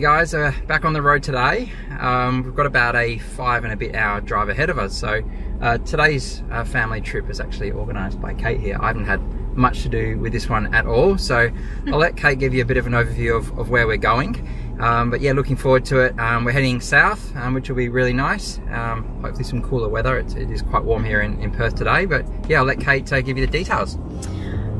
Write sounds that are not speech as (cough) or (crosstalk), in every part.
Guys, uh, back on the road today. Um, we've got about a five and a bit hour drive ahead of us. So uh, today's uh, family trip is actually organised by Kate here. I haven't had much to do with this one at all. So I'll let Kate give you a bit of an overview of, of where we're going. Um, but yeah, looking forward to it. Um, we're heading south, um, which will be really nice. Um, hopefully some cooler weather. It's, it is quite warm here in, in Perth today. But yeah, I'll let Kate uh, give you the details.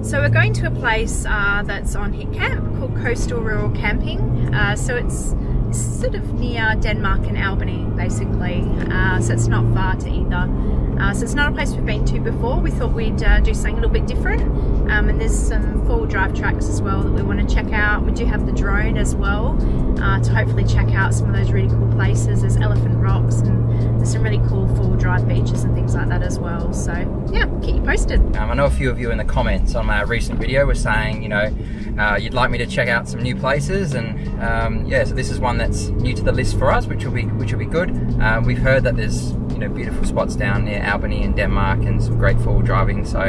So we're going to a place uh, that's on Hipcamp called Coastal Rural Camping. Uh, so it's sort of near Denmark and Albany basically, uh, so it's not far to either. Uh, so it's not a place we've been to before. We thought we'd uh, do something a little bit different. Um, and there's some four-wheel drive tracks as well that we want to check out. We do have the drone as well uh, to hopefully check out some of those really cool places. There's Elephant Rocks and there's some really cool four-wheel drive beaches and things like that as well. So yeah, keep you posted. Um, I know a few of you in the comments on my recent video were saying, you know, uh, you'd like me to check out some new places, and um, yeah, so this is one that's new to the list for us, which will be which will be good. Uh, we've heard that there's you know beautiful spots down near Albany and Denmark, and some great four driving. So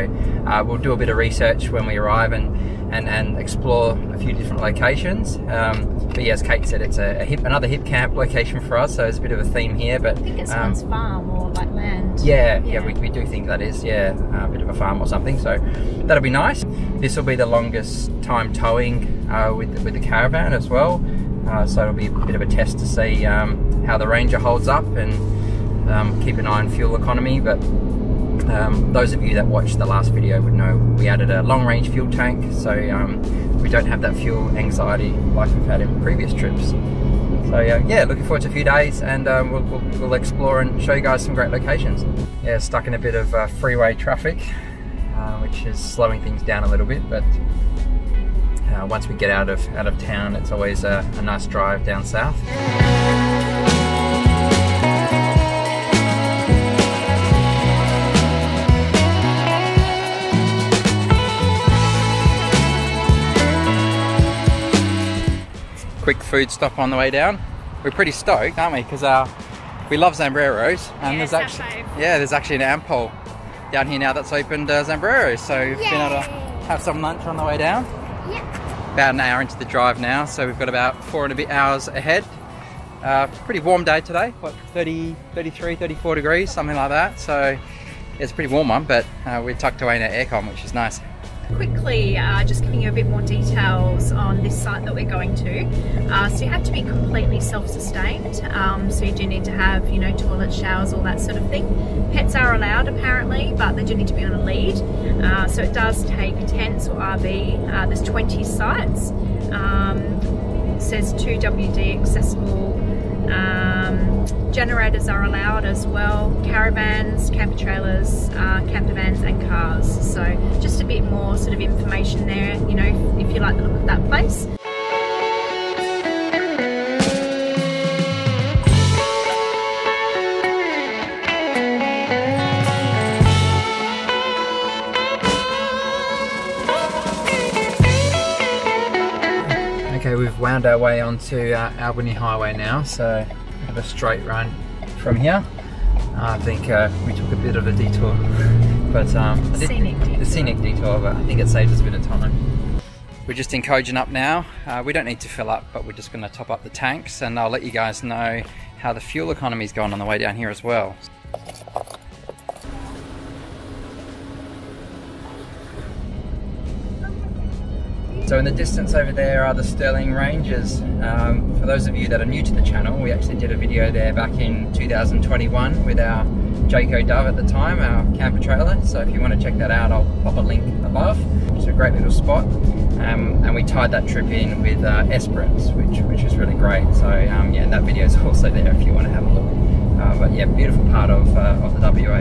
uh, we'll do a bit of research when we arrive and and, and explore a few different locations. Um, but yeah, as Kate said, it's a, a, hip, another Hipcamp location for us, so it's a bit of a theme here. But I think it's um, farm or like land. Yeah, yeah, yeah we, we do think that is, yeah, a bit of a farm or something. So that'll be nice. This will be the longest time towing uh, with, with the caravan as well. Uh, so it'll be a bit of a test to see um, how the Ranger holds up and um, keep an eye on fuel economy. But um, those of you that watched the last video would know we added a long range fuel tank so um, we don't have that fuel anxiety like we've had in previous trips. So uh, yeah, looking forward to a few days and um, we'll, we'll, we'll, explore and show you guys some great locations. Yeah, stuck in a bit of uh, freeway traffic, uh, which is slowing things down a little bit, but uh, once we get out of out of town, it's always a, a nice drive down south. Quick food stop on the way down. We're pretty stoked, aren't we? Because uh, we love Zambreros, and yeah, there's actually yeah, there's actually an Ampol down here now that's opened uh, Zambreros, so we've been able to have some lunch on the way down. Yep. About an hour into the drive now, so we've got about four and a bit hours ahead. Uh, pretty warm day today, what 30, 33, 34 degrees, something like that. So it's a pretty warm one, but uh, we're tucked away in our aircon, which is nice quickly uh, just giving you a bit more details on this site that we're going to. Uh, so you have to be completely self-sustained. Um, so you do need to have, you know, toilet showers, all that sort of thing. Pets are allowed apparently, but they do need to be on a lead. Uh, so it does take tents or RV. Uh, there's 20 sites. Um, says 2WD accessible. Um, generators are allowed as well, caravans, camper trailers, uh, camper vans and cars. So just a bit more sort of information there, you know, if you like the look of that place. Okay, our way onto uh, Albany Highway now, so have a straight run from here. I think uh, we took a bit of a detour, (laughs) but um, scenic detour. the scenic detour, but I think it saved us a bit of time. We're just in up now. Uh, we don't need to fill up, but we're just going to top up the tanks, and I'll let you guys know how the fuel economy is going on the way down here as well. So in the distance over there are the Stirling Ranges. Um, for those of you that are new to the channel, we actually did a video there back in 2021 with our Jayco Dove at the time, our camper trailer. So if you want to check that out, I'll pop a link above. It's a great little spot. Um, and we tied that trip in with uh, Esperance, which, which was really great. So um, yeah, that video is (laughs) also there if you want to have a look. Uh, but yeah, beautiful part of, uh, of the WA.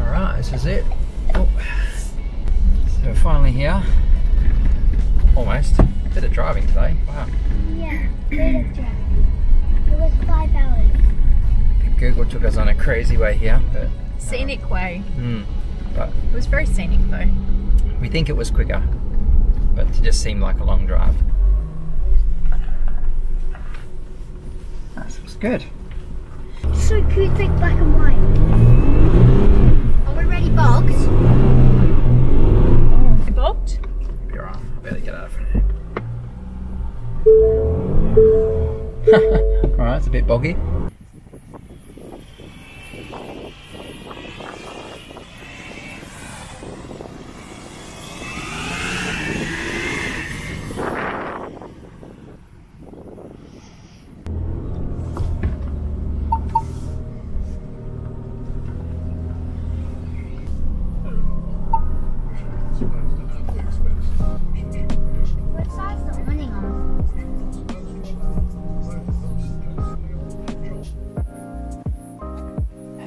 All right, this is it. Oh. So we're finally here. Almost. Bit of driving today. Wow. Yeah, bit of driving. It was five hours. Google took us on a crazy way here, but scenic way. Mm, but it was very scenic though. We think it was quicker, but it just seemed like a long drive. That was good. So cute, like black and white. Are we ready, Bogs? (laughs) Alright, it's a bit boggy.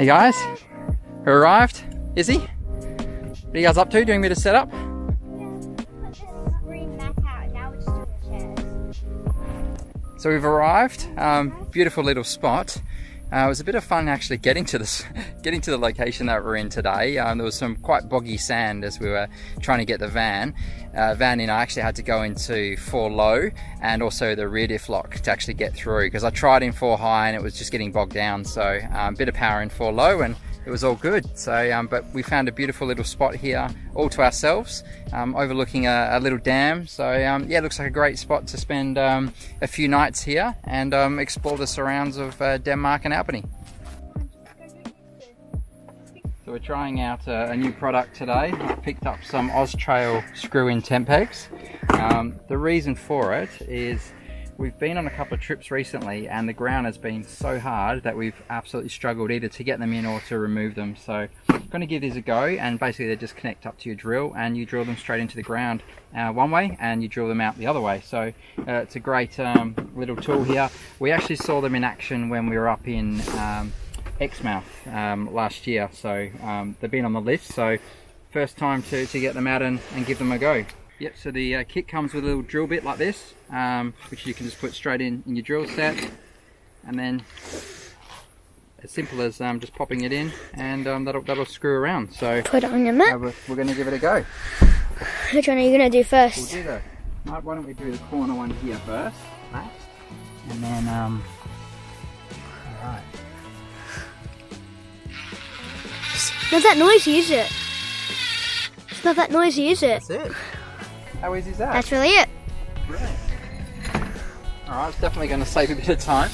Hey guys, who arrived? Izzy? What are you guys up to? Doing a bit of setup? So we've arrived. Um, beautiful little spot. Uh, it was a bit of fun actually getting to this, (laughs) getting to the location that we're in today. Um, there was some quite boggy sand as we were trying to get the van. Uh, van in, I actually had to go into four low and also the rear diff lock to actually get through because I tried in four high and it was just getting bogged down. So um, bit of power in four low and it was all good. So, um, but we found a beautiful little spot here, all to ourselves, um, overlooking a, a, little dam. So, um, yeah, it looks like a great spot to spend um, a few nights here and um, explore the surrounds of uh, Denmark and Albany. So we're trying out a, a new product today. I've picked up some Oztrail screw-in tent pegs. Um, the reason for it is we've been on a couple of trips recently and the ground has been so hard that we've absolutely struggled either to get them in or to remove them. So I'm going to give these a go and basically they just connect up to your drill and you drill them straight into the ground uh, one way and you drill them out the other way. So uh, it's a great um, little tool here. We actually saw them in action when we were up in um, Exmouth um, last year. So um, they've been on the list. So first time to, to get them out and, and give them a go. Yep, so the uh, kit comes with a little drill bit like this, um, which you can just put straight in, in your drill set. And then as simple as um, just popping it in and um, that'll, that'll screw around. So Put it on your uh, mat. we're, we're going to give it a go. Which one are you going to do first? We'll do that. Right, why don't we do the corner one here first, Matt? And then, um, alright. Not that noisy, is it? It's not that noisy, is it? That's it. How easy is that? That's really it. Brilliant. Alright, it's definitely going to save a bit of time.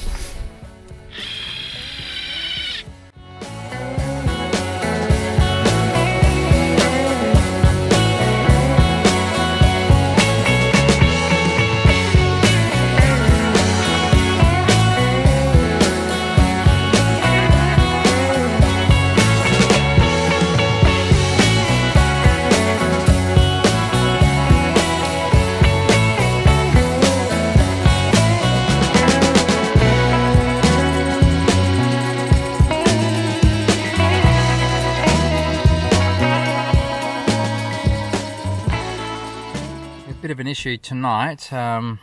An issue tonight. Um,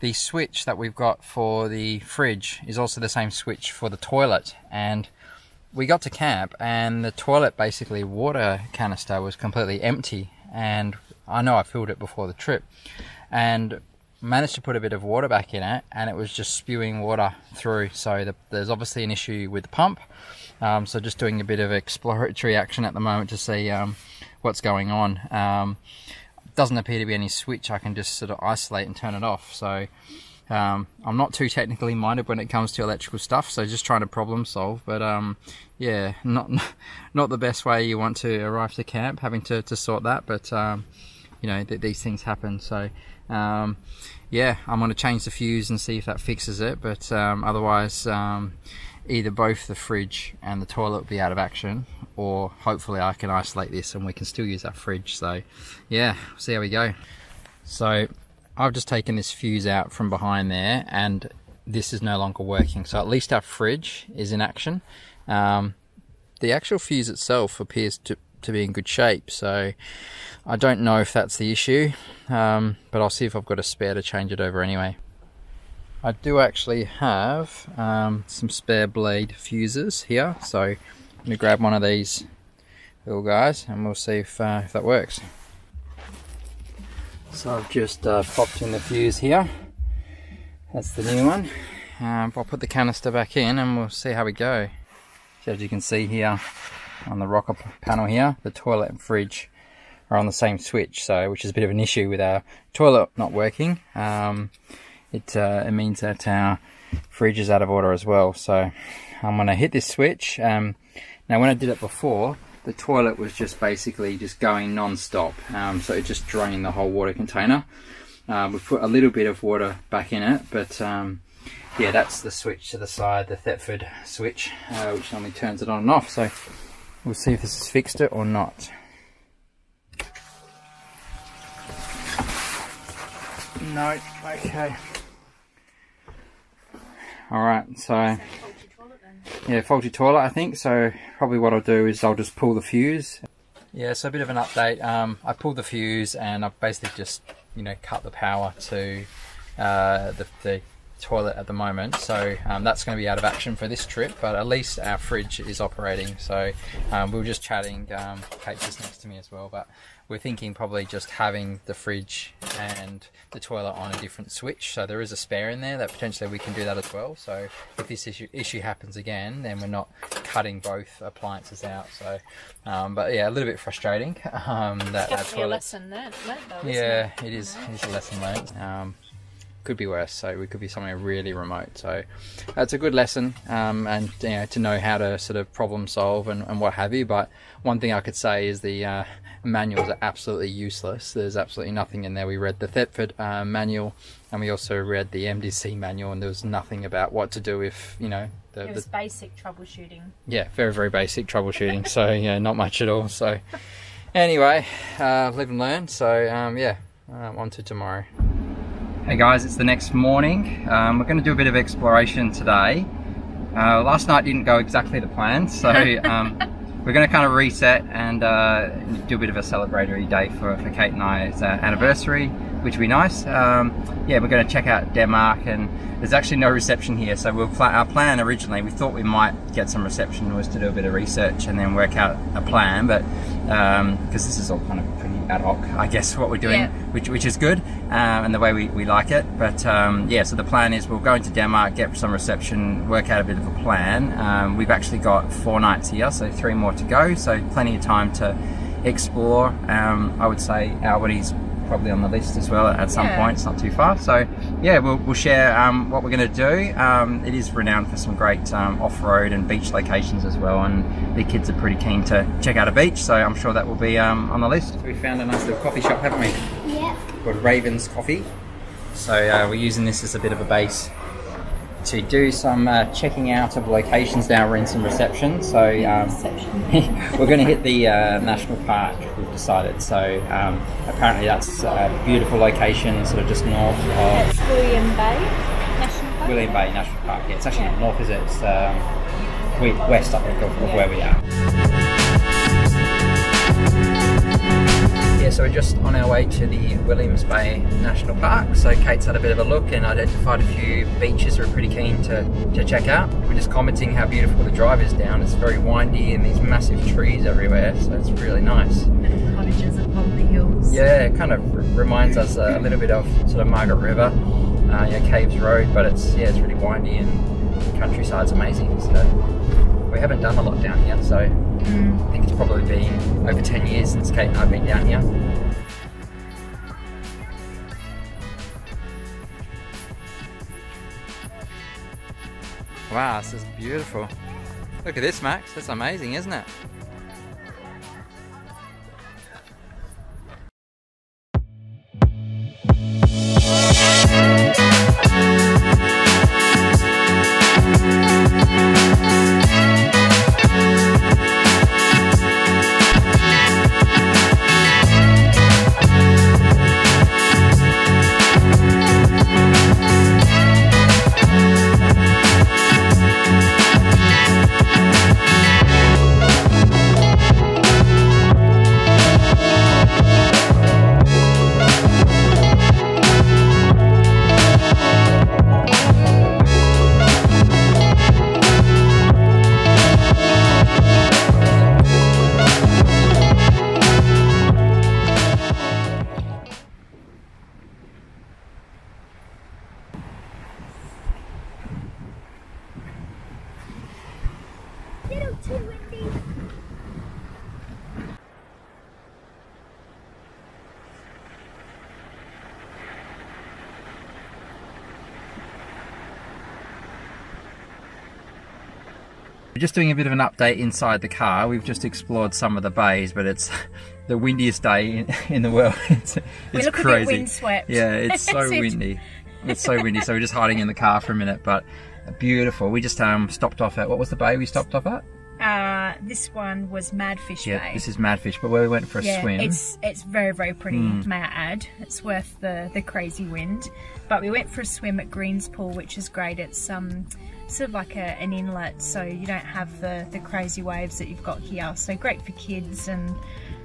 the switch that we've got for the fridge is also the same switch for the toilet, and we got to camp, and the toilet basically water canister was completely empty, and I know I filled it before the trip, and managed to put a bit of water back in it, and it was just spewing water through. So the, there's obviously an issue with the pump. Um, so just doing a bit of exploratory action at the moment to see um, what's going on. Um, doesn't appear to be any switch I can just sort of isolate and turn it off. So um, I'm not too technically minded when it comes to electrical stuff. So just trying to problem solve. But um, yeah, not (laughs) not the best way you want to arrive to camp, having to, to sort that. But um, you know th- these things happen. So um, yeah, I'm going to change the fuse and see if that fixes it. But um, otherwise. Either both the fridge and the toilet will be out of action or hopefully I can isolate this and we can still use our fridge. So yeah see how we go. So I've just taken this fuse out from behind there and this is no longer working. So at least our fridge is in action. Um, the actual fuse itself appears to, to be in good shape. So I don't know if that's the issue um, but I'll see if I've got a spare to change it over anyway I do actually have um, some spare blade fuses here, so I'm going to grab one of these little guys and we'll see if, uh, if that works. So I've just uh, popped in the fuse here, that's the new one. Um, I'll put the canister back in and we'll see how we go. So as you can see here on the rocker panel here, the toilet and fridge are on the same switch, so which is a bit of an issue with our toilet not working. Um, it, uh, it means that our fridge is out of order as well. So I'm going to hit this switch. Um, now when I did it before, the toilet was just basically just going non-stop. Um, so it just drained the whole water container. Uh, we put a little bit of water back in it, but um, yeah, that's the switch to the side, the Thetford switch, uh, which normally turns it on and off. So we'll see if this has fixed it or not. No, okay. Alright, so yeah, faulty toilet I think, so probably what I'll do is I'll just pull the fuse. Yeah, so a bit of an update. Um, I pulled the fuse and I've basically just, you know, cut the power to uh, the, the toilet at the moment so um, that's going to be out of action for this trip but at least our fridge is operating so um, we were just chatting um, just next to me as well but we're thinking probably just having the fridge and the toilet on a different switch. So there is a spare in there that potentially we can do that as well. So if this issue issue happens again then we're not cutting both appliances out. So um, but yeah a little bit frustrating (laughs) um, that, that toilet lesson learned, though, yeah it? it is. It is a lesson learned. Um, could be worse. So we could be somewhere really remote. So that's a good lesson, um, and you know to know how to sort of problem solve and, and what have you. But one thing I could say is the uh, manuals are absolutely useless. There's absolutely nothing in there. We read the Thetford uh, manual, and we also read the MDC manual, and there was nothing about what to do if you know. The, it was the, basic troubleshooting. yeah, very very basic troubleshooting. (laughs) so yeah, not much at all. So anyway, uh, live and learn. So um, yeah, um, on to tomorrow. Hey guys, it's the next morning. Um, we're going to do a bit of exploration today. Uh, last night didn't go exactly to plan, (laughs) so um, we're going to kind of reset and uh, do a bit of a celebratory day for, for Kate and I's uh, anniversary, which will be nice. Um, yeah, we're going to check out Denmark and there's actually no reception here, so we'll pl our plan originally, we thought we might get some reception was to do a bit of research and then work out a plan, but because um, this is all kind of pretty ad hoc, I guess, what we're doing, Yeah. which which is good, um, and the way we, we like it. But um, yeah, so the plan is we'll go into Denmark, get some reception, work out a bit of a plan. Um, we've actually got four nights here, so three more to go, so plenty of time to explore. Um, I would say Albany's probably on the list as well at some Yeah. point. It's not too far, so yeah, we'll, we'll share um, what we're going to do. Um, it is renowned for some great um, off-road and beach locations as well, and the kids are pretty keen to check out a beach, so I'm sure that will be um, on the list. We found a nice little coffee shop, haven't we? Yeah. called Ravens Coffee. So uh, we're using this as a bit of a base to do some uh, checking out of locations now. We're in some reception, so um, (laughs) we're going to hit the uh, national park. We've decided. So um, apparently that's a beautiful location, sort of just north of That's William Bay National Park. William Bay National Park. Yeah, it's actually not north, is it? It's um, west, I think, of, of where we are. Yeah, so we're just on our way to the Williams Bay National Park. So Kate's had a bit of a look and identified a few beaches we're pretty keen to, to check out. We're just commenting how beautiful the drive is down. It's very windy and these massive trees everywhere, so it's really nice. And cottages upon the hills. Yeah, it kind of reminds us a little bit of sort of Margaret River, uh, yeah, Caves Road, but it's yeah, it's really windy and the countryside's amazing. So we haven't done a lot down here, so Mm. I think it's probably been over 10 years since Kate and I've been down here. Wow, this is beautiful. Look at this, Max. That's amazing, isn't it? Just doing a bit of an update inside the car. We've just explored some of the bays, but it's (laughs) the windiest day in, in the world. (laughs) It's, we look crazy. a bit windswept. Yeah, it's so (laughs) windy. It's so windy. So we're just hiding in the car for a minute, but beautiful. We just um stopped off at what was the bay we stopped off at? Uh, this one was Madfish Yeah, Bay. this is Madfish, but where we went for a yeah, swim. It's it's very very pretty. May I add? It's worth the the crazy wind. But we went for a swim at Greens Pool, which is great. It's um sort of like a, an inlet, so you don't have the the crazy waves that you've got here. So great for kids and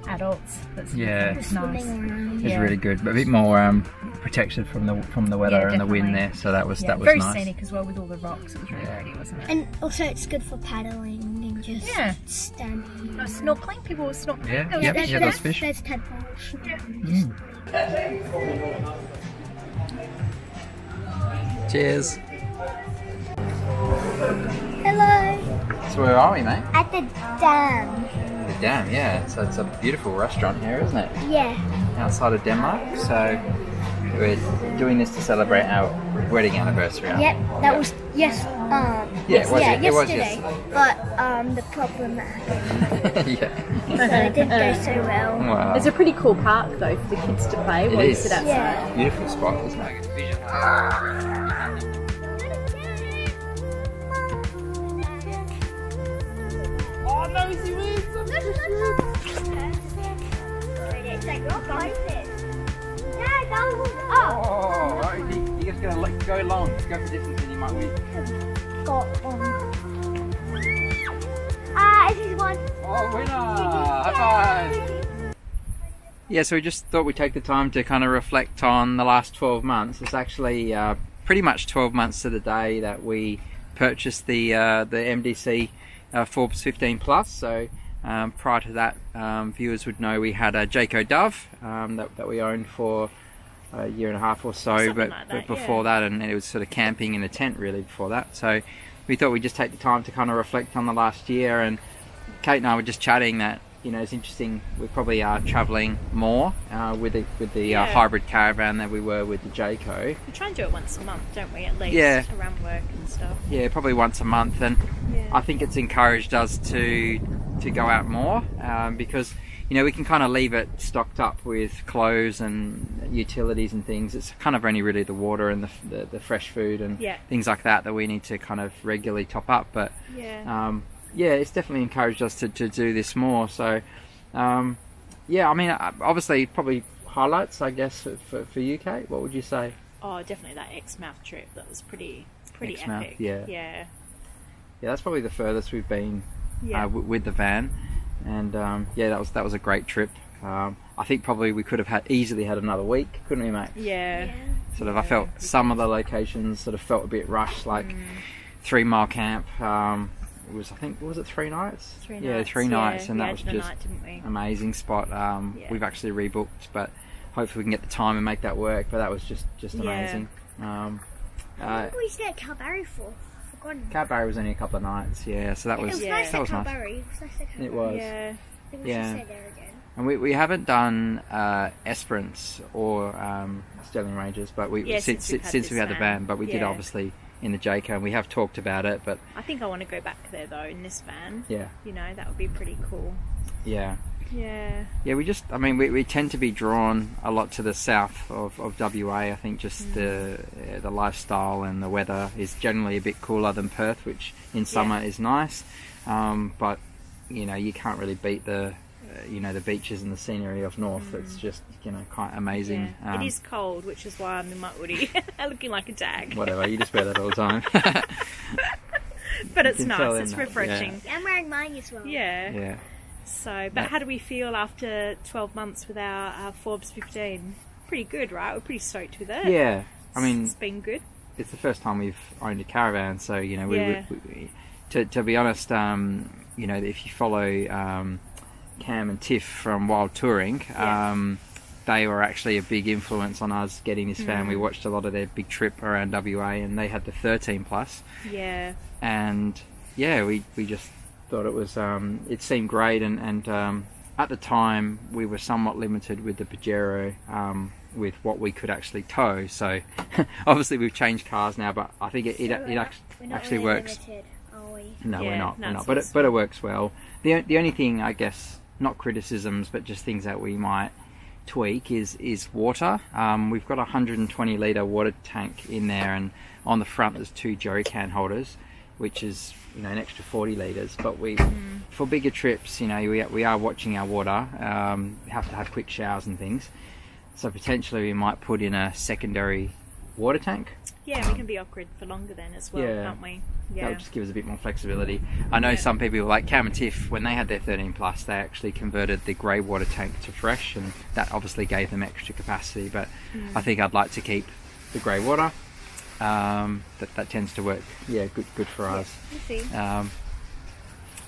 adults. That's Yeah. it's nice. It's yeah. really good, but a bit more um, protected from the from the weather Yeah, and the wind there. So that was Yeah, that was very nice. scenic as well with all the rocks. It was really pretty, wasn't it? And also, it's good for paddling and just Yeah. standing. No, snorkeling. People were snorkeling. Yeah, That yep, good. yeah, those fish. There's tadpoles. Cheers. Hello. So where are we, mate? At the dam. The dam. Yeah. So it's a beautiful restaurant here, isn't it? Yeah. Outside of Denmark. So we're doing this to celebrate our wedding anniversary. aren't we? Yep. That was yes. Um. Yeah, it was yeah, ye- it was yesterday. yesterday. But um, the problem that happened, (laughs) yeah. so it didn't go so well. Wow. It's a pretty cool park though for the kids to play It while you sit outside. Yeah. Beautiful spot, isn't it? Oh no, he was. It's like your places. Yeah, that was up. Oh, right, you- you're just gonna let go long, go for distance, and you might win. Got on. Ah, this is one. Oh, winner! High five! Yeah, so we just thought we'd take the time to kind of reflect on the last 12 months. It's actually uh, pretty much 12 months to the day that we purchased the uh, the MDC uh, Forbes 15 Plus. So um, prior to that, um, viewers would know we had a Jayco Dove um, that, that we owned for a year and a half or so, Something but, like but that, before that, and it was sort of camping in a tent really before that. So we thought we'd just take the time to kind of reflect on the last year. And Kate and I were just chatting that you know it's interesting. We probably are travelling more uh, with the with the uh, hybrid caravan than we were with the Jayco. We try and do it once a month, don't we? At least Yeah. around work and stuff. Yeah, probably once a month, and I think it's encouraged us to to go out more um, because you know we can kind of leave it stocked up with clothes and utilities and things. It's kind of only really the water and the, the, the fresh food and Yeah. things like that that we need to kind of regularly top up. But Yeah. um, yeah, it's definitely encouraged us to, to do this more. So um, yeah, I mean, uh, obviously, probably highlights, I guess, for, for, for you, Kate. What would you say? oh, definitely that Exmouth trip. That was pretty pretty Exmouth, epic. yeah. Yeah. Yeah, that's probably the furthest we've been Yeah. uh, w- with the van, and um, yeah, that was that was a great trip. Um, I think probably we could have had easily had another week, couldn't we, mate? yeah. Sort of, I felt some of the locations sort of felt a bit rushed, like Mm. Three Mile Camp. Um, it was I think was it three nights? Three yeah, nights, three nights, and that was just night, amazing spot. Um, Yeah. We've actually rebooked, but hopefully we can get the time and make that work. But that was just just Yeah. amazing. Um, uh, we stayed at Calvary for? Forgotten. Cadbury was only a couple of nights, yeah. So that was was Yeah. nice that at was nice. It was nice at Calvary. It was. Yeah. We Yeah. should stay there again. And we, we haven't done uh, Esperance or um, Stirling Ranges, but we Yeah, since since we've had since we had the van, but we did obviously in the Jayco, and we have talked about it. But I think I want to go back there though in this van. yeah, You know, that would be pretty cool. yeah, Yeah. yeah. We just, I mean, we, we tend to be drawn a lot to the south of, of WA. I think just the Mm. uh, the lifestyle and the weather is generally a bit cooler than Perth, which in summer is nice. Um, but you know, you can't really beat the you know the beaches and the scenery of north. It's just you know quite amazing. Mm. Yeah. Um, it is cold, which is why I'm in my hoodie, (laughs) looking like a dag. whatever. You just wear that all the time. (laughs) But it's nice. It's that, refreshing. Yeah, I'm wearing mine as well. Yeah. yeah. So, but how do we feel after 12 months with our, our Forbes 15? Pretty good, right? We're pretty stoked with it. Yeah. I mean, it's been good. it's the first time we've owned a caravan, so you know, we, Yeah. we, we to to be honest, um, you know, if you follow um, Cam and Tiff from Wild Touring, Yeah. um, they were actually a big influence on us getting this van. Mm. We watched a lot of their big trip around WA, and they had the 13 plus, Yeah. and yeah, we we just thought it was um, it seemed great, and and um, at the time we were somewhat limited with the Pajero. Um, with what we could actually tow, so (laughs) obviously we've changed cars now, but I think it, it, So it we're not- act- we're not actually really works. Limited, are we? No, we're not. we're not. But it, but it works well. The the only thing I guess not criticisms, but just things that we might tweak is is water. Um, we've got a 120 liter water tank in there, and on the front there's two jerry can holders, which is you know an extra 40 liters. But we for bigger trips, you know, we we are watching our water. Um, we have to have quick showers and things. So potentially we might put in a secondary water tank. Yeah, we can be off grid for longer then as well, Yeah. can't we? Yeah. would just give us a bit more flexibility. I know Yeah. some people like Cam and Tiff when they had their 13 plus, they actually converted the grey water tank to fresh, and that obviously gave them extra capacity. But Mm. I think I'd like to keep the grey water. Um, that that tends to work. Yeah, good good for us. You see. Um,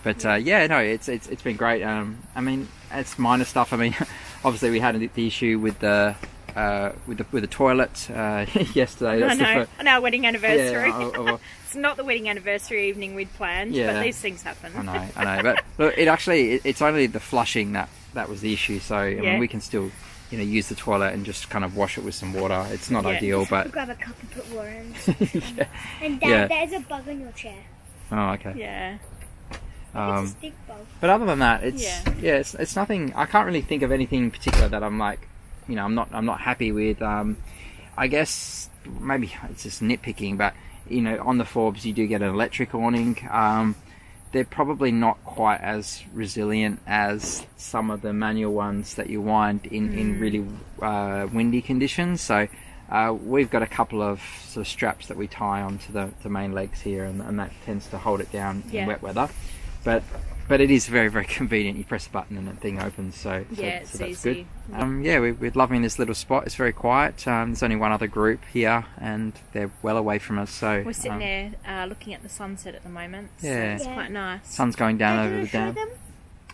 but uh, yeah, no, it's it's it's been great. Um, I mean, it's minor stuff. I mean, (laughs) obviously we had the issue with the uh, with the with the toilet uh, (laughs) yesterday. That's the know. fir- On our wedding anniversary. Yeah, oh, (laughs) oh, it's not the wedding anniversary evening we'd planned, Yeah. but these things happen. I know, I know. But (laughs) look, it actually it, it's only the flushing that that was the issue. So I Yeah. mean, we can still you know use the toilet and just kind of wash it with some water. It's not Yeah. ideal, but Grab a cup and put water in. yeah. And Dad, Yeah. there's a bug on your chair. Oh, okay. Yeah. it's Um, a stick bug. but other than that, it's Yeah. yeah, it's, it's nothing. I can't really think of anything particular that I'm like, you know, I'm not I'm not happy with. Um, I guess maybe it's just nitpicking, but you know, on the Forbes you do get an electric awning. Um, they're probably not quite as resilient as some of the manual ones that you wind in, in really uh, windy conditions. So uh, we've got a couple of sort of straps that we tie onto the, the main legs here, and, and that tends to hold it down Yeah. in wet weather. But but it is very very (laughs) convenient. You press a button and the thing opens. So, so, Yeah, it's so that's easy. good. Um, yeah, we, we're loving this little spot. It's very quiet. Um, there's only one other group here, and they're well away from us. So We're sitting um, there uh, looking at the sunset at the moment. So Yeah. it's Yeah. quite nice. Sun's going down Are over the dam. them?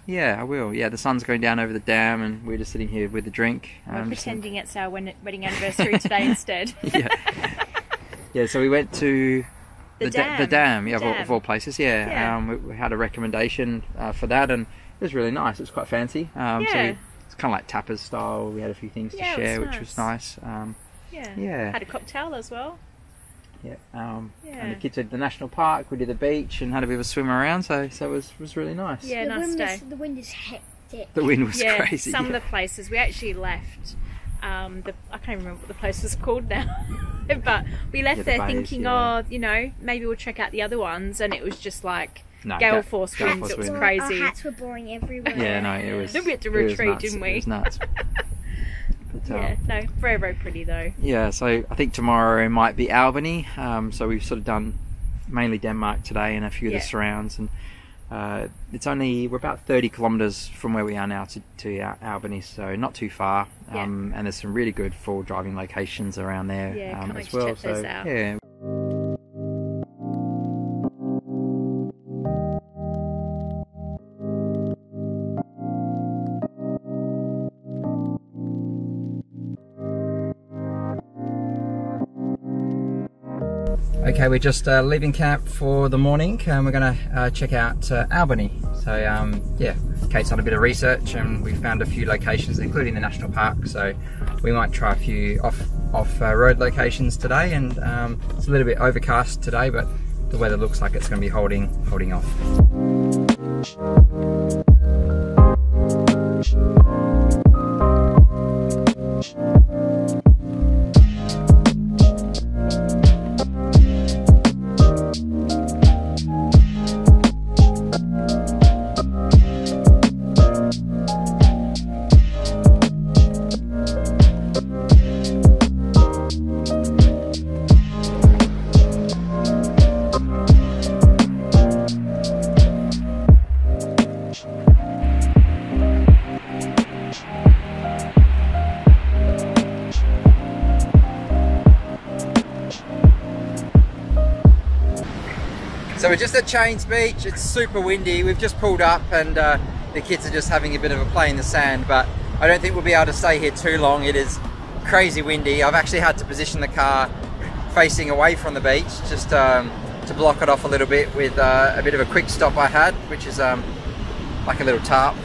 Yeah, I will. Yeah, the sun's going down over the dam, and we're just sitting here with a drink. We're um, just- pretending it's our wedding anniversary today (laughs) instead. yeah. (laughs) yeah, so we went to The da- dam. the dam, yeah, The of all, of all places. Yeah, Yeah. Um, we, we had a recommendation uh, for that, and it was really nice. It was quite fancy. Um, So we, it's kind of like tapas style. We had a few things to Yeah, it was share, which was nice. Um, yeah. Yeah. Had a cocktail as well. yeah, um, and Yeah. the kids went to the national park. We did the beach and had a bit of a swim around. So, so it was was really nice. Yeah, the nice wind day. Is, the wind is hectic. The wind was yeah, (laughs) crazy. some yeah. of the places we actually left. Um, the, I can't remember what the place was (laughs) called now, (laughs) but we left Yeah, the there bays, thinking, yeah. oh, you know, maybe we'll check out the other ones, and it was just like No, gale ga- force gale winds. force It was winds. crazy. Our hats were blowing everywhere. Yeah, no, it was. Then we had to it was retreat, nuts. didn't we? It was nuts. (laughs) But, um, yeah, no, very very pretty though. Yeah, so I think tomorrow it might be Albany. Um, so we've sort of done mainly Denmark today and a few of the surrounds, and uh, it's only we're about 30 kilometres from where we are now to, to Al- Albany, so not too far. Yeah. Um, and there's some really good full driving locations around there Yeah, um, as well. so yeah. Okay, we're just uh, leaving camp for the morning and we're going to uh, check out uh, Albany. So, um, yeah, Kate's done a bit of research and we found a few locations, including the national park. So, we might try a few off off uh, road locations today. And um, it's a little bit overcast today, but the weather looks like it's going to be holding holding off. At Cheynes Beach. It's super windy. We've just pulled up and uh, the kids are just having a bit of a play in the sand, but I don't think we'll be able to stay here too long. It is crazy windy. I've actually had to position the car facing away from the beach just um, to block it off a little bit with uh, a bit of a quick stop I had, which is um, like a little tarp.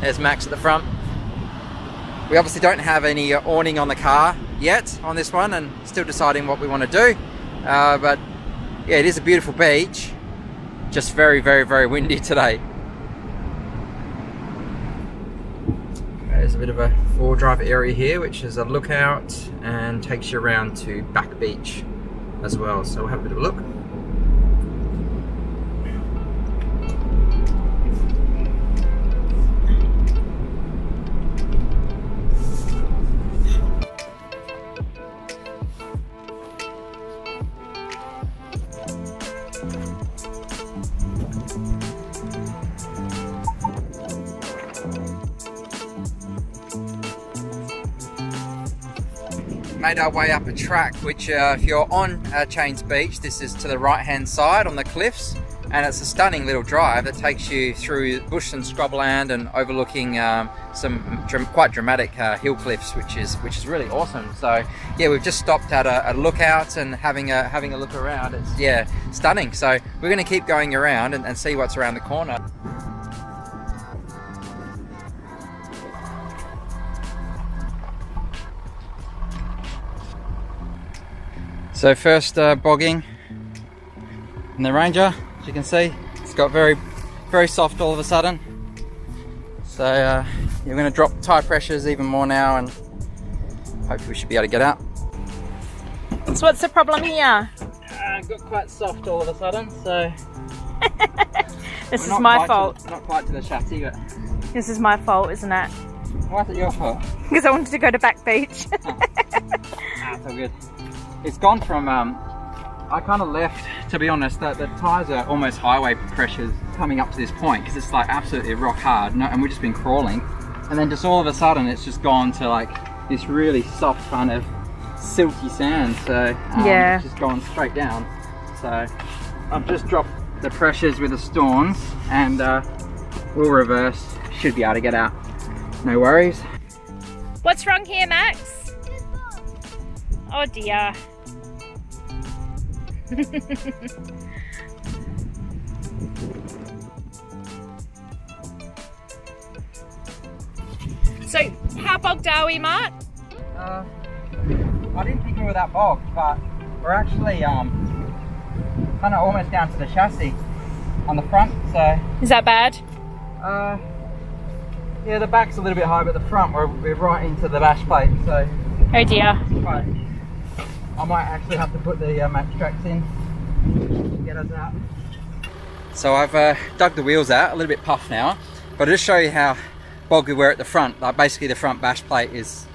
There's Max at the front. We obviously don't have any awning on the car yet on this one and still deciding what we want to do. Uh, but yeah, it is a beautiful beach. just very, very, very windy today. There's a bit of a four drive area here, which is a lookout and takes you around to Back Beach as well. So we'll have a bit of a look. Made our way up a track which uh, if you're on uh, Cheynes Beach this is to the right hand side on the cliffs and it's a stunning little drive that takes you through bush and scrubland and overlooking um, some dr quite dramatic uh, hill cliffs which is which is really awesome. So yeah we've just stopped at a, a, lookout and having a having a look around. It's yeah stunning. So we're going to keep going around and, and see what's around the corner So first uh, bogging in the Ranger, as you can see, it's got very, very soft all of a sudden. So uh, you're going to drop tire pressures even more now and hopefully we should be able to get out. So what's the problem here? Uh, got quite soft all of a sudden, so... (laughs) this is my fault. To, not quite to the chassis, but... This is my fault, isn't it? Why is it your fault? (laughs) Because I wanted to go to Back Beach. oh. ah, so good it's gone from, um, I kind of left, to be honest, that the tyres are almost highway pressures coming up to this point because it's like absolutely rock hard and we've just been crawling. And then just all of a sudden it's just gone to like this really soft kind of silky sand. So um, yeah. it's just gone straight down. So I've just dropped the pressures with the Storms and uh, we'll reverse. Should be able to get out. No worries. What's wrong here, Max? Oh dear. (laughs) so, how bogged are we, Mark? Uh, I didn't think we were that bogged, but we're actually um, kind of almost down to the chassis on the front, so... Is that bad? Uh, yeah, the back's a little bit high, but the front, we're, we're right into the bash plate, so... Oh dear. Right. I might actually have to put the uh, MaxTrax in to get us out. So I've uh, dug the wheels out, a little bit puffed now, but I'll just show you how boggy we're at the front. Like basically the front bash plate is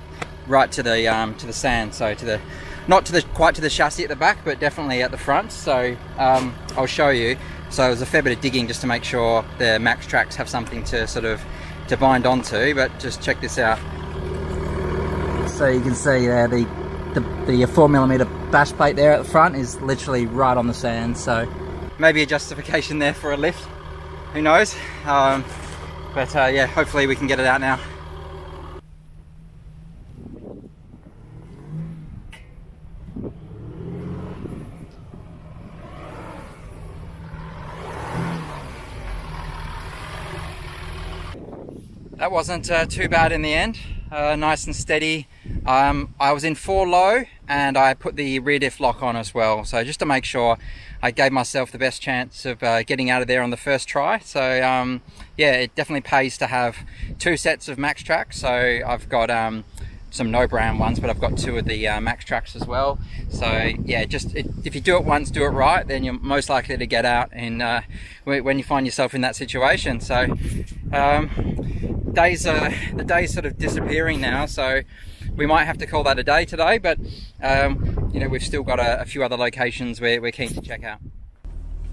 right to the um, to the sand, so to the not to the quite to the chassis at the back, but definitely at the front. So um, I'll show you. So there's a fair bit of digging just to make sure the MaxTrax have something to sort of to bind onto. But just check this out. So you can see there the the, the four millimeter bash plate there at the front is literally right on the sand so maybe a justification there for a lift. Who knows? Um, but uh, yeah hopefully we can get it out now. That wasn't uh, too bad in the end. Uh, nice and steady um, I was in four low and I put the rear diff lock on as well. So just to make sure I gave myself the best chance of uh, getting out of there on the first try. So um, yeah, it definitely pays to have two sets of MaxTrax. So I've got um, some no brand ones, but I've got two of the uh, tracks as well. So yeah, just it, if you do it once, do it right, then you're most likely to get out and uh, when you find yourself in that situation. So um, days are the days sort of disappearing now. So we might have to call that a day today, but um, you know we've still got a, a, few other locations where we're keen to check out.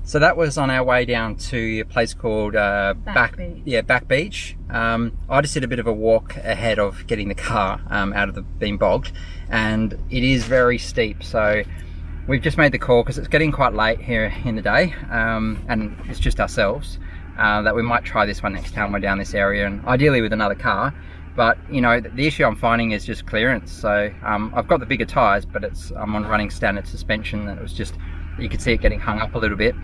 So that was on our way down to a place called uh, Back, Back, Beach. Yeah, Back Beach. Um, I just did a bit of a walk ahead of getting the car um, out of the being bogged, and it is very steep. So we've just made the call because it's getting quite late here in the day, um, and it's just ourselves. Uh, that we might try this one next time we're down this area, and ideally with another car. But you know, the issue I'm finding is just clearance. So um, I've got the bigger tires, but it's I'm on running standard suspension, and it was just you could see it getting hung up a little bit.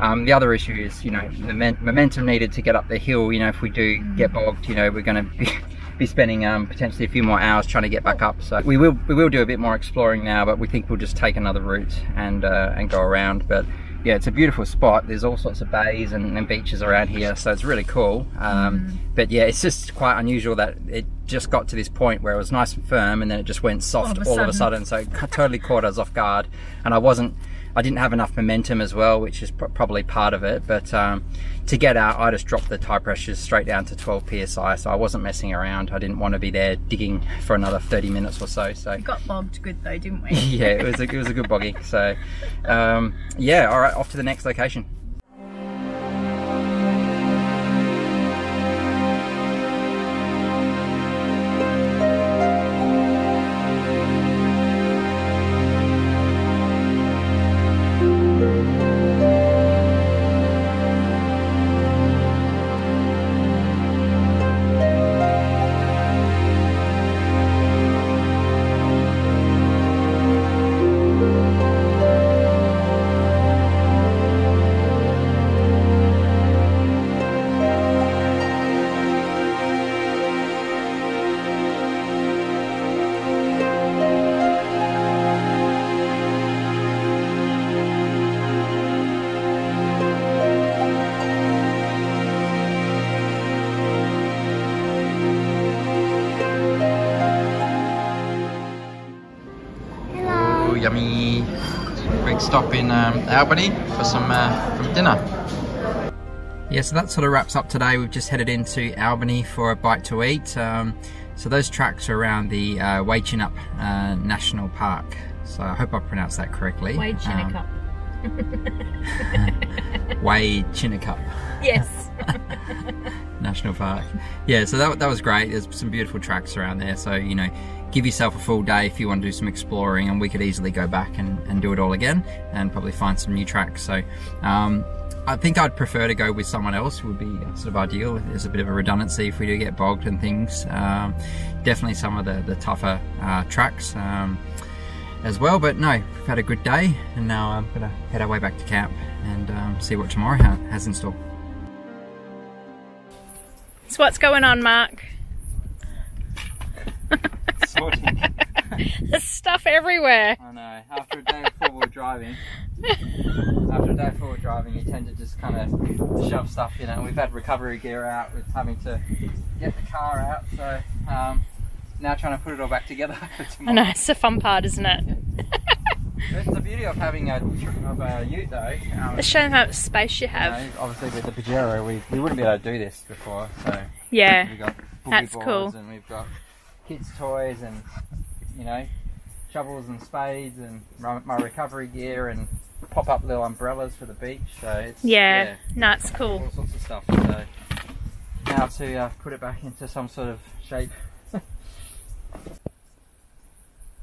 Um, the other issue is, you know, the momentum needed to get up the hill. You know, if we do get bogged, you know, we're going to be, (laughs) be spending um, potentially a few more hours trying to get back up. So we will we will do a bit more exploring now, but we think we'll just take another route and uh, and go around. But yeah, it's a beautiful spot. There's all sorts of bays and, and beaches around here, so it's really cool. Um, Mm. But yeah, it's just quite unusual that it just got to this point where it was nice and firm, and then it just went soft All of a all of a sudden. So it totally caught us off guard, and I wasn't. I didn't have enough momentum as well, which is pr- probably part of it. But um, to get out, I just dropped the tire pressures straight down to 12 psi, so I wasn't messing around. I didn't want to be there digging for another 30 minutes or so. So We got bogged good though, didn't we? (laughs) yeah, it was a, it was a good boggy. So, um, yeah, all right, off to the next location. Albany for some uh, some dinner. Yeah, so that sort of wraps up today. We've just headed into Albany for a bite to eat. Um, so those tracks are around the uh, Waichinup uh, National Park. So I hope I pronounced that correctly. Wade Um, (laughs) Chinnicup. Wade yes. (laughs) National Park. Yeah, so that, that was great. There's some beautiful tracks around there. So, you know, give yourself a full day if you want to do some exploring, and we could easily go back and, and do it all again and probably find some new tracks. So, um, I think I'd prefer to go with someone else, would be sort of ideal. There's a bit of a redundancy if we do get bogged and things. Um, definitely some of the, the tougher uh, tracks. Um, as well. But no, we've had a good day, and now I'm gonna head our way back to camp and um, see what tomorrow ha- has in store. So what's going on, Mark? Sorting. (laughs) There's stuff everywhere. I know. After a day of four wheel driving, after a day of four wheel driving, you tend to just kind of shove stuff. You know, we've had recovery gear out with having to get the car out, so um, now trying to put it all back together (laughs) I know, it's the fun part, isn't it? It's the beauty of having a, of a ute though. Um, Let's show how much space you you have. know, obviously with the Pajero, we, we wouldn't be able to do this before. So Yeah. we've got boogie That's cool. And we've got kids' toys and you know shovels and spades and my, recovery gear and pop up little umbrellas for the beach. So it's Yeah. No, it's all cool. sorts of stuff. So now to uh, put it back into some sort of shape. (laughs)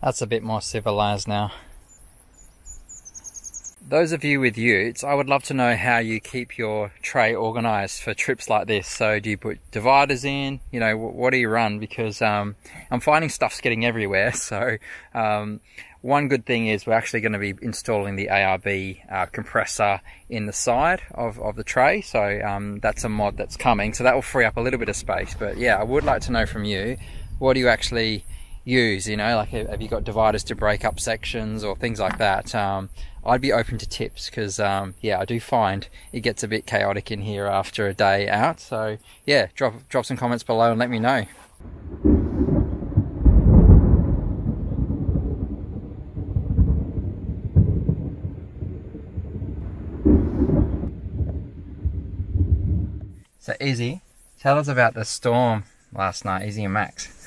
That's a bit more civilized now. Those of you with utes, I would love to know how you keep your tray organized for trips like this. So, do you put dividers in? You know, what do you run? Because um, I'm finding stuff's getting everywhere. (laughs) So, um, one good thing is we're actually going to be installing the ARB uh, compressor in the side of, of the tray. So, um, that's a mod that's coming. So, that will free up a little bit of space. But yeah, I would like to know from you what do you actually use you know like have you got dividers to break up sections or things like that? Um, i'd be open to tips because um, yeah i do find it gets a bit chaotic in here after a day out. So yeah drop drop some comments below and let me know. So izzy tell us about the storm last night izzy and max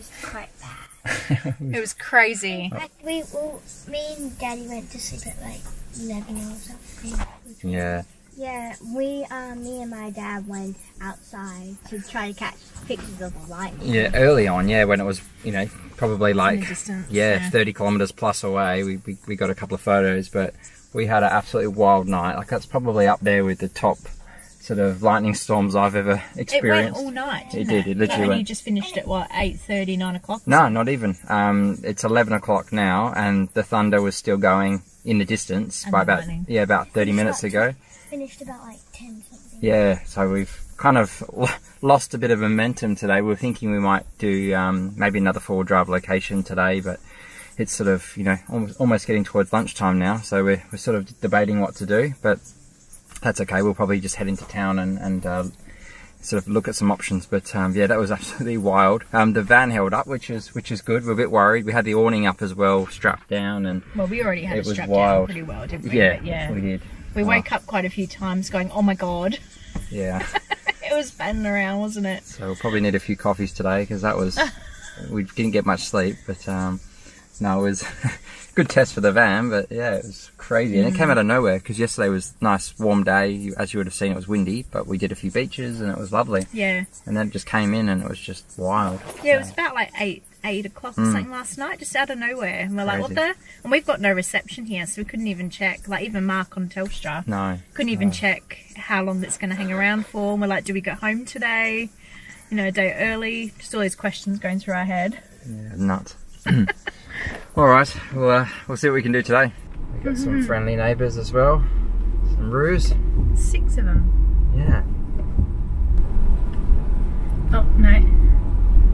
was quite bad. (laughs) It was crazy. Like, we, well, me and Daddy went to sleep at like 11 or something. yeah Yeah, we, um, me and my dad went outside to try to catch pictures of the lightning. Yeah, early on, yeah, when it was, you know, probably like, distance, yeah, yeah. 30 kilometres plus away, we, we, we got a couple of photos, but we had an absolutely wild night. Like, that's probably up there with the top sort of lightning storms I've ever experienced. It went experienced. all night. It Didn't did, it literally and went- you just finished at what eight thirty, nine o'clock. No, not even. Um, it's 11 o'clock now, and the thunder was still going in the distance And by the about, lightning. yeah, about 30 minutes ago. Finished about like 10 something. Yeah, so we've kind of (laughs) lost a bit of momentum today. We are thinking we might do um, maybe another four-wheel drive location today, but it's sort of you know almost, almost getting towards lunchtime now, so we're we're sort of debating what to do, but that's okay. We'll probably just head into town and and uh, sort of look at some options. But um, yeah, that was (laughs) absolutely wild. Um, the van held up, which is which is good. We're a bit worried. We had the awning up as well, strapped down, and Well, we already had It it, was strapped wild. down pretty well, didn't we? yeah, But yeah. we did. We woke up quite a few times going, oh my god. Yeah, (laughs) It was fanning around, wasn't it? so we'll probably need a few coffees today because that was (laughs) we didn't get much sleep, but um, no, it was (laughs) good test for the van. But yeah, it was crazy, and it came out of nowhere because yesterday was nice warm day. As you would have seen, it was windy, but we did a few beaches and it was lovely. Yeah. And then it just came in and it was just wild. Yeah, it was about like eight eight o'clock or something last night, just out of nowhere. And we're like, what Mm. Crazy. the? And we've got no reception here, so we couldn't even check. Like even Mark on Telstra No, couldn't even no. check how long it's going to hang around for. And we're like, do we go home today? You know, a day early. Just all these questions going through our head. Yeah, nuts. (laughs) All right, well, uh, we'll see what we can do today. We've got some friendly neighbours as well. Some roos. Six of them. Yeah. Oh no!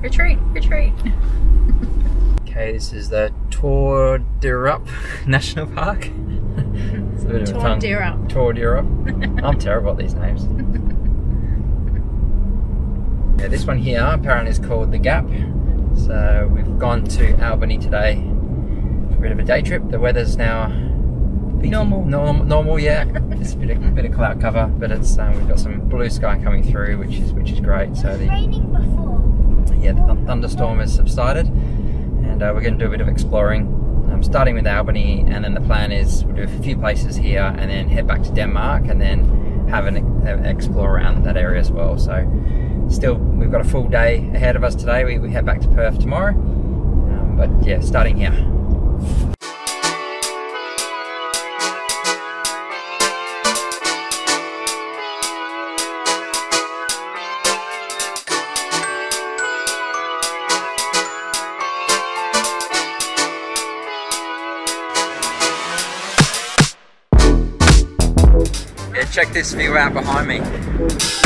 Retreat! Retreat! Okay, this is the Torndirrup (laughs) National Park. (laughs) it's a bit of a tongue-. Torndirrup. (laughs) I'm terrible at these names. Yeah, this one here apparently is called the Gap. So we've gone to Albany today for a bit of a day trip. The weather's now Normal. Norm, normal, yeah. (laughs) It's a bit of, bit of cloud cover, but it's um, we've got some blue sky coming through, which is which is great. So the raining before. yeah, the thun- thunderstorm has subsided, and uh, we're going to do a bit of exploring. Um, starting with Albany, and then the plan is we'll do a few places here, and then head back to Denmark, and then have an uh, explore around that area as well. So, still, we've got a full day ahead of us today. We, we head back to Perth tomorrow, um, but yeah, starting here. Check this view out behind me.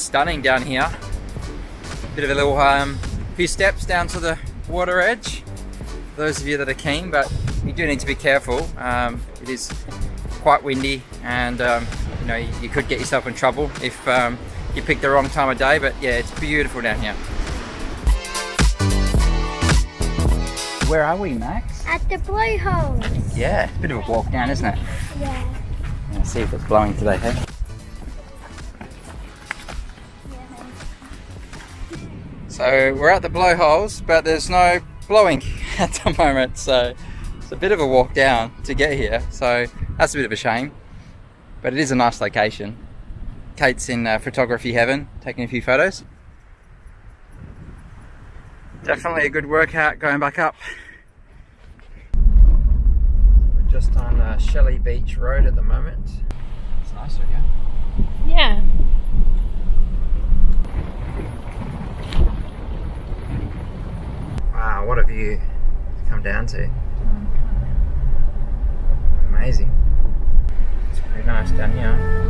Stunning down here. Bit of a little um, few steps down to the water edge. For those of you that are keen, but you do need to be careful. Um, it is quite windy, and um, you know you, you could get yourself in trouble if um, you pick the wrong time of day. But yeah, it's beautiful down here. Where are we, Max? At the blowhole. Yeah, it's a bit of a walk down, isn't it? Yeah. Let's see if it's blowing today, hey? So we're at the blowholes, but there's no blowing (laughs) at the moment, so it's a bit of a walk down to get here. So that's a bit of a shame, but it is a nice location. Kate's in uh, photography heaven, taking a few photos. Definitely a good workout going back up. We're just on uh, Shelley Beach Road at the moment. It's nice here. Yeah. Wow, what a view to come down to. Amazing. It's pretty nice down here.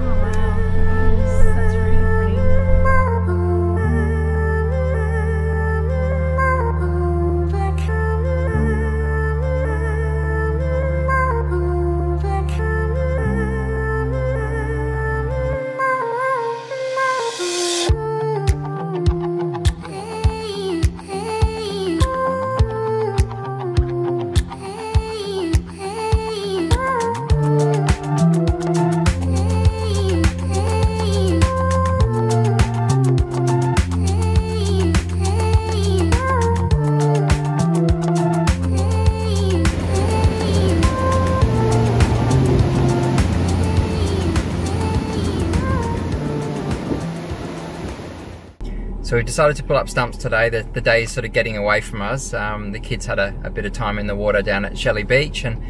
Decided to pull up stumps today. The, the day is sort of getting away from us. Um, the kids had a, a, bit of time in the water down at Shelley Beach and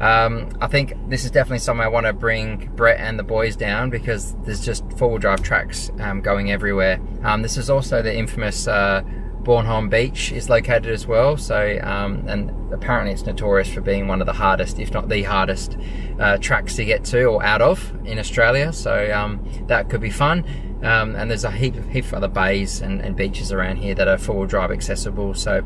um, I think this is definitely somewhere I want to bring Brett and the boys down because there's just four-wheel drive tracks um, going everywhere. Um, this is also the infamous uh, Bornholm Beach is located as well. So, um, and apparently it's notorious for being one of the hardest, if not the hardest, uh, tracks to get to or out of in Australia. So um, that could be fun. Um, and there's a heap, heap of other bays and, and beaches around here that are four-wheel drive accessible. So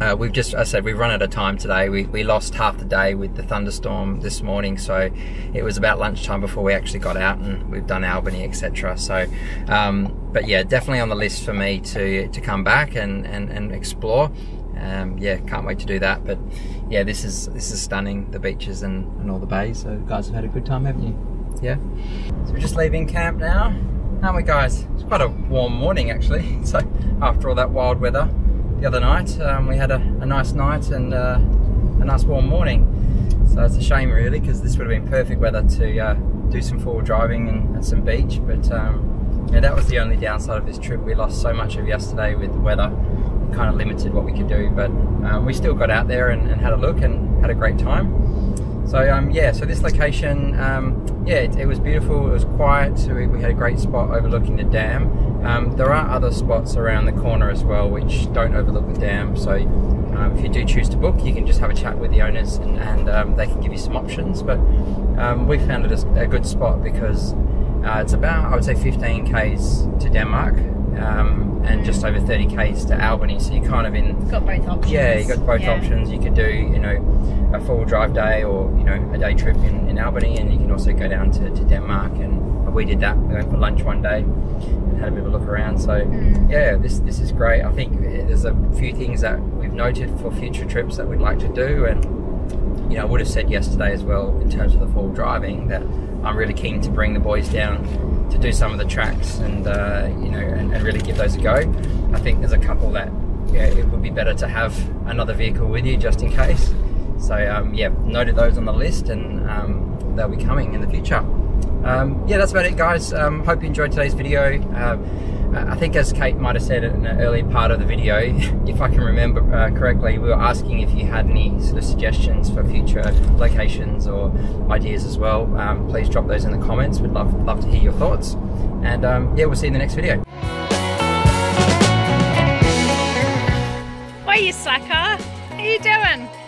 uh, we've just, I said, we've run out of time today. We, we lost half the day with the thunderstorm this morning, so it was about lunchtime before we actually got out, and we've done Albany, etc. So, um, but yeah, definitely on the list for me to to come back and and, and explore. Um, yeah, can't wait to do that. But yeah, this is this is stunning, the beaches and, and all the bays. So, guys have had a good time, haven't you? Yeah. So we're just leaving camp now, aren't we, guys? It's quite a warm morning actually. (laughs) So after all that wild weather the other night. Um, we had a, a, nice night and uh, a nice warm morning. So it's a shame really because this would have been perfect weather to uh, do some forward driving and, and some beach. But um, yeah, that was the only downside of this trip. We lost so much of yesterday with the weather. It kind of limited what we could do, but um, we still got out there and, and, had a look and had a great time. So um, yeah, so this location, um, yeah, it, it, was beautiful. It was quiet. So we, we, had a great spot overlooking the dam. Um, there are other spots around the corner as well which don't overlook the dam so um, if you do choose to book you can just have a chat with the owners and, and um, they can give you some options but um, we found it a, a good spot because uh, it's about I would say 15 k's to Denmark um, and just over 30 k's to Albany so you're kind of in got both options yeah you got both yeah. options you could do you know a full drive day or you know a day trip in, in Albany and you can also go down to, to Denmark and we did that we went for lunch one day and had a bit of a look around. So mm. yeah, this this is great. I think there's a few things that we've noted for future trips that we'd like to do, and you know, I would have said yesterday as well in terms of the fall driving that I'm really keen to bring the boys down to do some of the tracks and uh, you know and, and, really give those a go. I think there's a couple that yeah, it would be better to have another vehicle with you just in case. So um, yeah, noted those on the list, and um, they'll be coming in the future um, yeah, that's about it, guys. Um, hope you enjoyed today's video. Uh, I think as Kate might have said in an early part of the video, (laughs) if I can remember uh, correctly, we were asking if you had any sort of suggestions for future locations or ideas as well. Um, please drop those in the comments. We'd love, love to hear your thoughts. And um, yeah, we'll see you in the next video. Are you sucker? How you doing?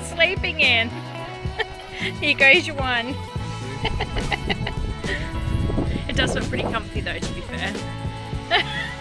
was sleeping in. (laughs) Here goes your one. (laughs) it does look pretty comfy though, to be fair. (laughs)